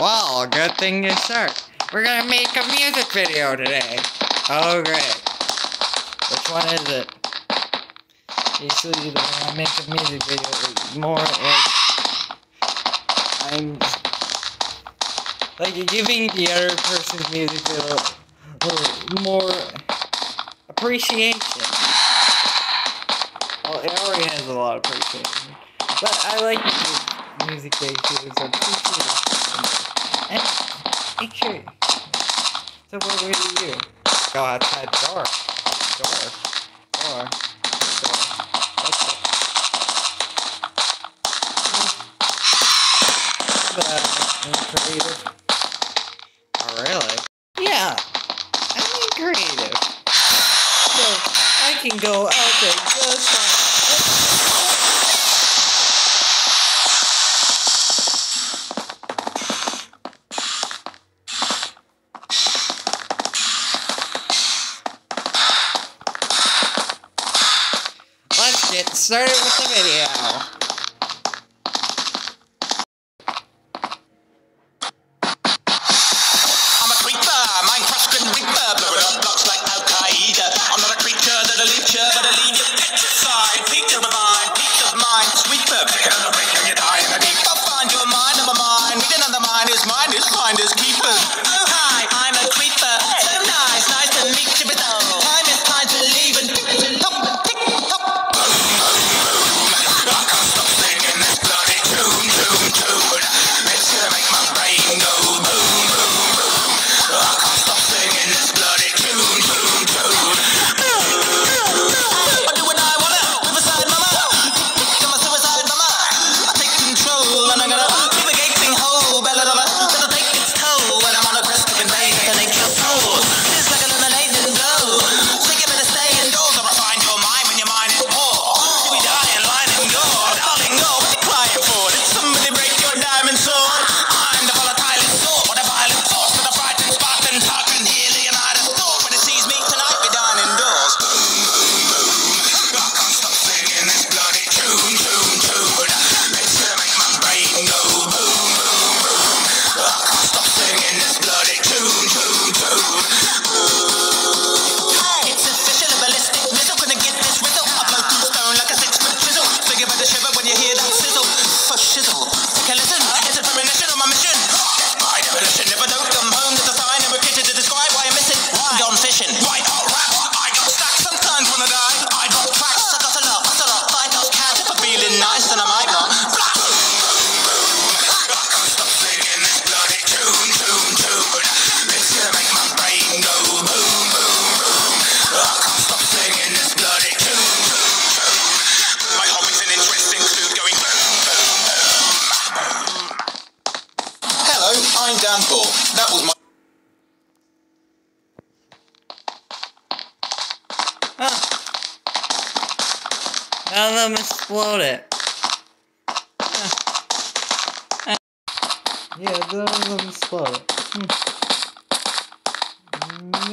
Well, good thing you start. We're gonna make a music video today. Oh, great. Which one is it? Usually, when I make a music video, it's more like I'm like giving the other person's music video more appreciation. Well, it already has a lot of appreciation, but I like to music appreciation. And sure. So what will you do? Go outside the door. Door. Door. Door. That's it. But creative. Oh, really? Yeah. I'm creative. So I can go started with the video. Paul. That was my. Ah. Now let them explode it. Ah. Ah. Yeah, let them explode it. Hmm.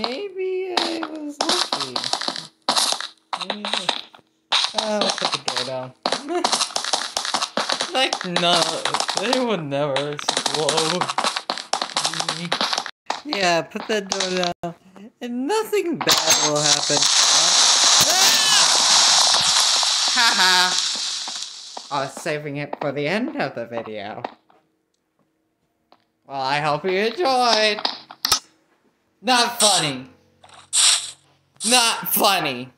Maybe I was lucky. Maybe. I'll put the door down. like, no, they would never explode. Yeah, put that door down, and nothing bad will happen. Haha! I was saving it for the end of the video. Well, I hope you enjoyed. Not funny. Not funny.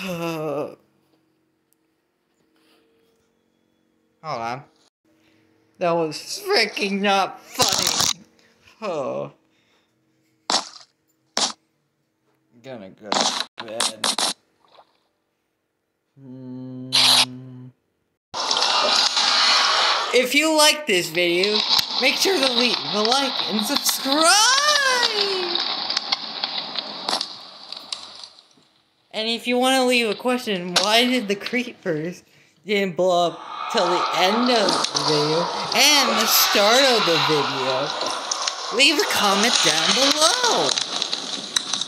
Hold on. That was freaking not funny. Oh. I'm gonna go to bed. Hmm. If you like this video, make sure to leave a like and subscribe! And if you want to leave a question, why did the creepers didn't blow up till the end of video and the start of the video? Leave a comment down below.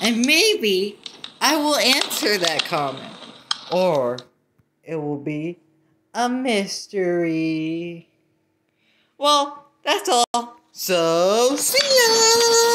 And maybe I will answer that comment. Or it will be a mystery. Well, that's all. So, see ya!